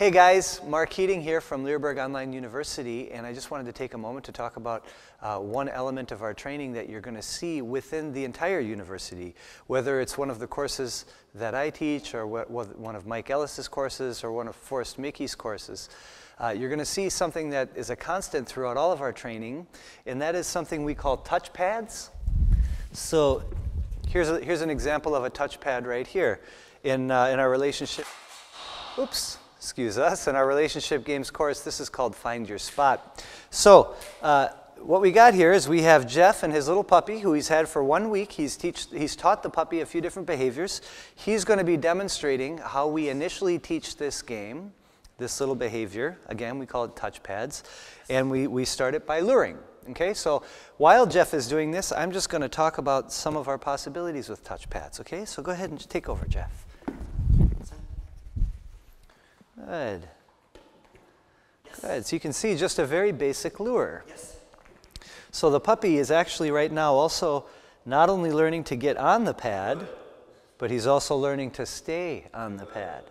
Hey guys, Mark Keating here from Leerburg Online University, and I just wanted to take a moment to talk about uh, one element of our training that you're going to see within the entire university, whether it's one of the courses that I teach, or what, one of Mike Ellis's courses, or one of Forrest Micke's courses. Uh, you're going to see something that is a constant throughout all of our training, and that is something we call touchpads. So here's, a, here's an example of a touchpad right here in, uh, in our relationship. Oops excuse us, in our relationship games course, this is called Find Your Spot. So, uh, what we got here is we have Jeff and his little puppy who he's had for one week. He's, teach, he's taught the puppy a few different behaviors. He's going to be demonstrating how we initially teach this game, this little behavior. Again, we call it touchpads. And we, we start it by luring. Okay, so while Jeff is doing this, I'm just going to talk about some of our possibilities with touchpads. Okay, so go ahead and take over, Jeff. Good. Yes. Good. So you can see just a very basic lure. Yes. So the puppy is actually right now also not only learning to get on the pad, but he's also learning to stay on the pad.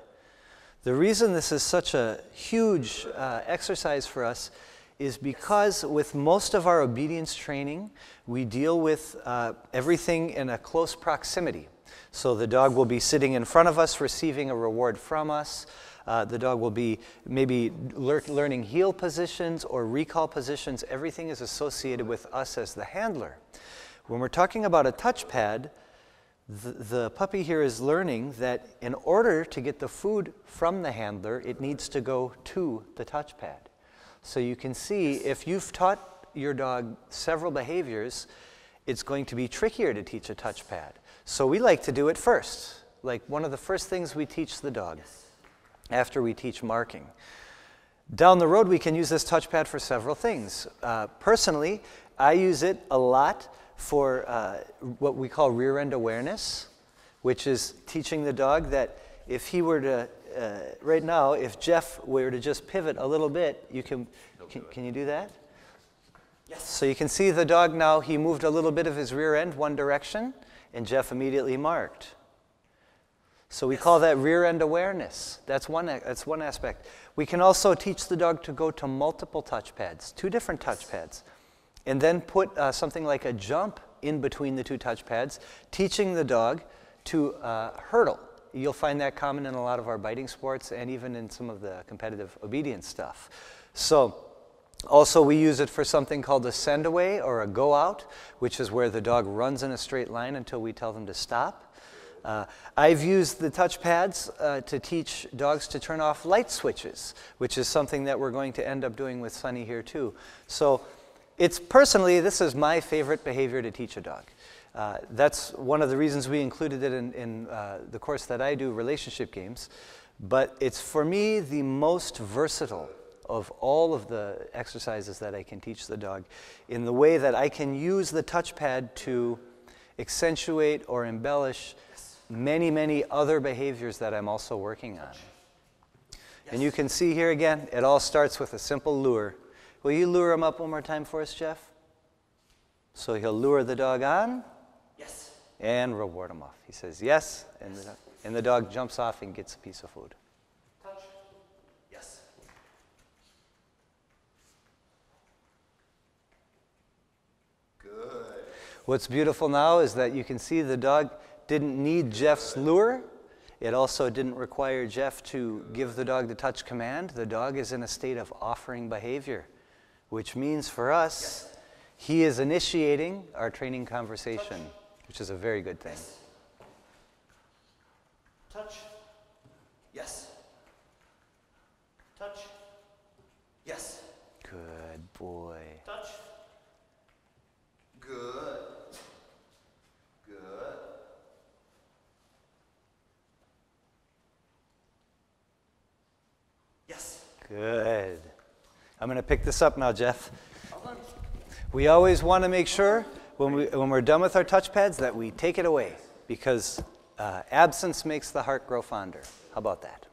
The reason this is such a huge uh, exercise for us is because with most of our obedience training, we deal with uh, everything in a close proximity. So the dog will be sitting in front of us, receiving a reward from us. Uh, the dog will be maybe lear learning heel positions or recall positions. Everything is associated with us as the handler. When we're talking about a touchpad, the, the puppy here is learning that in order to get the food from the handler, it needs to go to the touchpad. So you can see if you've taught your dog several behaviors, it's going to be trickier to teach a touchpad. So we like to do it first. Like one of the first things we teach the dog. Yes after we teach marking. Down the road, we can use this touchpad for several things. Uh, personally, I use it a lot for uh, what we call rear end awareness, which is teaching the dog that if he were to, uh, right now, if Jeff were to just pivot a little bit, you can, can, can you do that? Yes. So you can see the dog now, he moved a little bit of his rear end one direction, and Jeff immediately marked. So we call that rear end awareness. That's one, that's one aspect. We can also teach the dog to go to multiple touchpads, two different touchpads, and then put uh, something like a jump in between the two touchpads, teaching the dog to uh, hurdle. You'll find that common in a lot of our biting sports and even in some of the competitive obedience stuff. So also, we use it for something called a send away or a go out, which is where the dog runs in a straight line until we tell them to stop. Uh, I've used the touchpads uh, to teach dogs to turn off light switches, which is something that we're going to end up doing with Sunny here too. So it's personally, this is my favorite behavior to teach a dog. Uh, that's one of the reasons we included it in, in uh, the course that I do, relationship games. But it's for me the most versatile of all of the exercises that I can teach the dog in the way that I can use the touchpad to accentuate or embellish many, many other behaviors that I'm also working on. Yes. And you can see here again, it all starts with a simple lure. Will you lure him up one more time for us, Jeff? So he'll lure the dog on. Yes. And reward him off. He says yes, and, yes. The, and the dog jumps off and gets a piece of food. Touch. Yes. Good. What's beautiful now is that you can see the dog didn't need Jeff's lure. It also didn't require Jeff to give the dog the touch command. The dog is in a state of offering behavior, which means for us, he is initiating our training conversation, which is a very good thing. Touch. Yes. Touch. Yes. Good boy. Touch. Good. Good. I'm going to pick this up now, Jeff. We always want to make sure when, we, when we're done with our touchpads that we take it away because uh, absence makes the heart grow fonder. How about that?